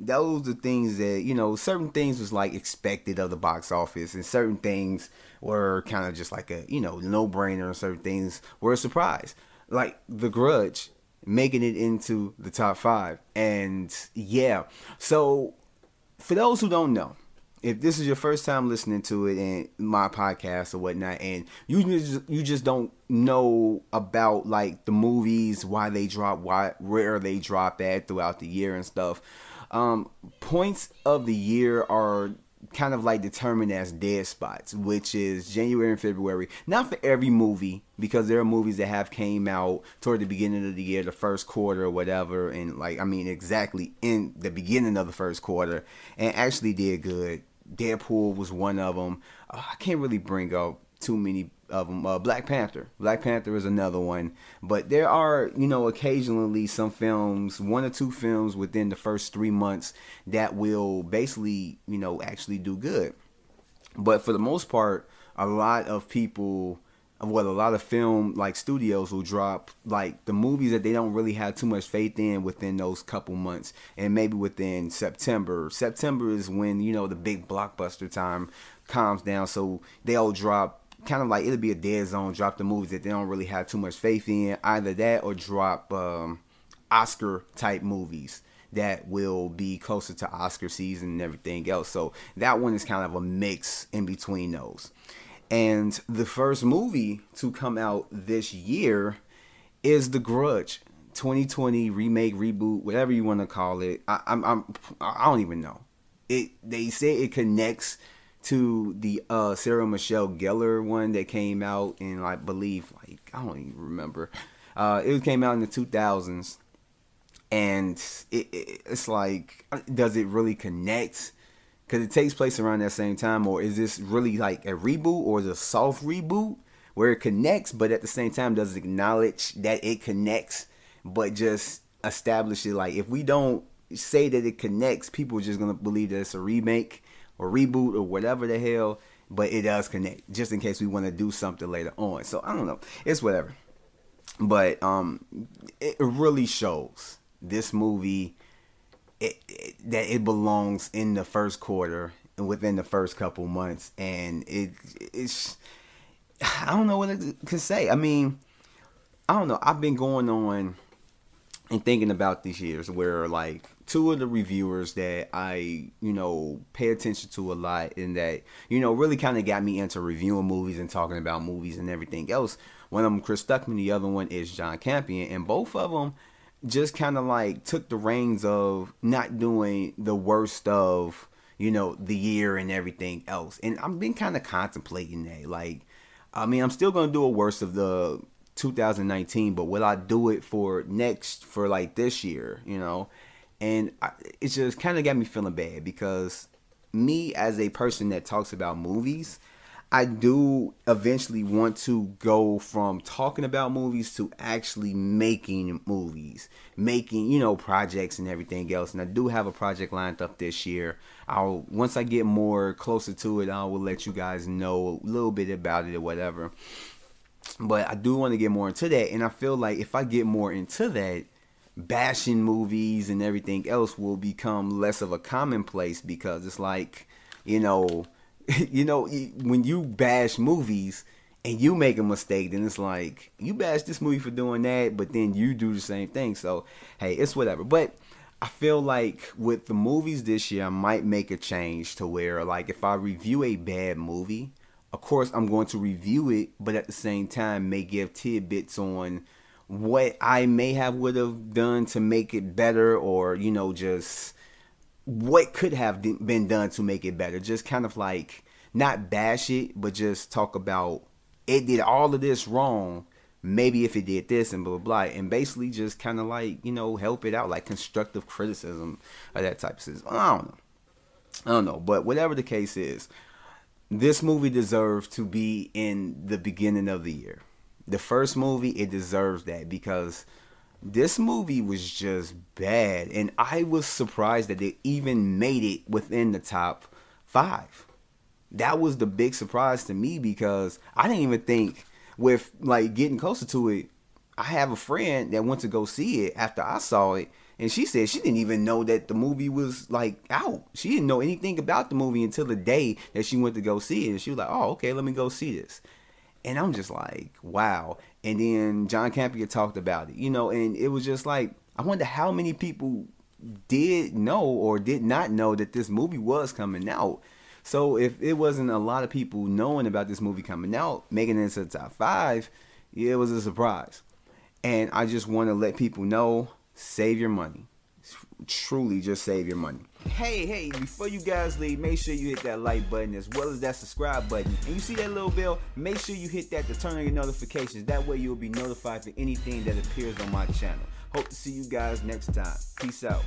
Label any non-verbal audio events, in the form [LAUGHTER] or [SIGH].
those are things that you know certain things was like expected of the box office and certain things were kind of just like a you know no brainer and certain things were a surprise like the grudge making it into the top five and yeah so for those who don't know if this is your first time listening to it and my podcast or whatnot, and you just you just don't know about like the movies, why they drop, why where they drop at throughout the year and stuff. Um, points of the year are kind of like determined as dead spots, which is January and February. Not for every movie, because there are movies that have came out toward the beginning of the year, the first quarter or whatever, and like I mean exactly in the beginning of the first quarter, and actually did good. Deadpool was one of them. Uh, I can't really bring up too many of them. Uh, Black Panther. Black Panther is another one. But there are, you know, occasionally some films, one or two films within the first three months that will basically, you know, actually do good. But for the most part, a lot of people what a lot of film like studios will drop like the movies that they don't really have too much faith in within those couple months and maybe within September. September is when, you know, the big blockbuster time calms down so they'll drop kind of like it'll be a dead zone, drop the movies that they don't really have too much faith in. Either that or drop um, Oscar type movies that will be closer to Oscar season and everything else. So that one is kind of a mix in between those. And the first movie to come out this year is The Grudge, 2020 remake, reboot, whatever you want to call it. I, I'm, I'm, I don't even know. It. They say it connects to the uh, Sarah Michelle Gellar one that came out in, I believe, like I don't even remember. Uh, it came out in the 2000s, and it, it, it's like, does it really connect? because it takes place around that same time, or is this really like a reboot, or is a soft reboot where it connects, but at the same time does acknowledge that it connects, but just establish it like if we don't say that it connects, people are just gonna believe that it's a remake or reboot or whatever the hell, but it does connect, just in case we want to do something later on. So I don't know, it's whatever, but um, it really shows this movie it, it, that it belongs in the first quarter and within the first couple months, and it it's I don't know what could say. I mean, I don't know. I've been going on and thinking about these years where like two of the reviewers that I, you know, pay attention to a lot and that, you know, really kind of got me into reviewing movies and talking about movies and everything else. One of them, Chris Stuckman, the other one is John Campea, and both of them just kind of like took the reins of not doing the worst of you know the year and everything else and i've been kind of contemplating that like i mean i'm still gonna do a worst of the 2019 but will i do it for next for like this year you know and I, it just kind of got me feeling bad because me as a person that talks about movies I do eventually want to go from talking about movies to actually making movies, making, you know, projects and everything else. And I do have a project lined up this year. I'll once I get more closer to it, I will let you guys know a little bit about it or whatever. But I do want to get more into that and I feel like if I get more into that, bashing movies and everything else will become less of a commonplace because it's like, you know, [LAUGHS] you know, when you bash movies and you make a mistake, then it's like you bash this movie for doing that, but then you do the same thing. So hey, it's whatever. But I feel like with the movies this year, I might make a change to where like if I review a bad movie, of course I'm going to review it, but at the same time may give tidbits on what I may have would have done to make it better or, you know, just what could have been done to make it better. Just kind of like not bash it, but just talk about it did all of this wrong. Maybe if it did this and blah blah blah, and basically just kind of like you know help it out, like constructive criticism or that type of stuff. I don't know, I don't know, but whatever the case is, this movie deserves to be in the beginning of the year. The first movie, it deserves that because this movie was just bad and i was surprised that it even made it within the top five that was the big surprise to me because i didn't even think with like getting closer to it i have a friend that went to go see it after i saw it And she said she didn't even know that the movie was like out. She didn't know anything about the movie until the day that she went to go see it. And she was like, "Oh, okay, let me go see this." And I'm just like, "Wow." And then John Campea talked about it, you know, and it was just like, I wonder how many people did know or did not know that this movie was coming out. So if it wasn't a lot of people knowing about this movie coming out, making it into the top five, it was a surprise. And I just want to let people know, save your money. Truly, just save your money. Hey, hey, before you guys leave, make sure you hit that like button as well as that subscribe button. And you see that little bell, make sure you hit that to turn on your notifications. That way you'll be notified for anything that appears on my channel. Hope to see you guys next time. Peace out.